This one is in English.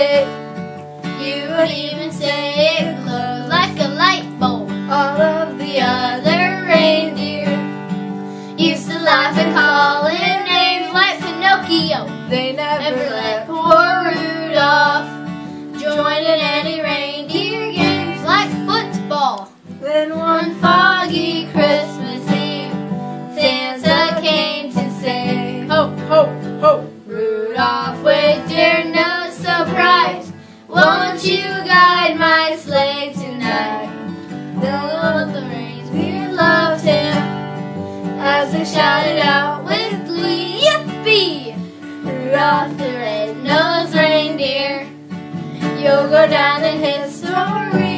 it, you would even say it glowed Like a light bulb. All of the other reindeer used to laugh and call him names like Pinocchio. they never, Never let poor Rudolph join in any reindeer games. Like football. Then one foggy Christmas Eve, Santa came to say, Ho, ho, ho. You guide my sleigh tonight? All of the reindeer loved him as they shouted out with glee, Yippee! Rudolph the red-nosed reindeer, you'll go down in history.